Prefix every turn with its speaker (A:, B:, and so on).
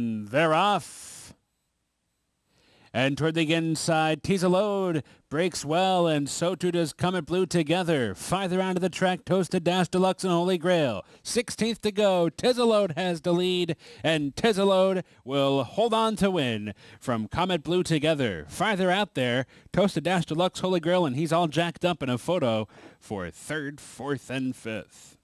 A: and they're off. And toward the inside, Teasalode breaks well, and so too does Comet Blue together. Farther onto the track, Toasted Dash Deluxe and Holy Grail. 16th to go. Tizalode has the lead, and Tizalode will hold on to win from Comet Blue together. Farther out there, Toasted Dash Deluxe, Holy Grail, and he's all jacked up in a photo for third, fourth, and fifth.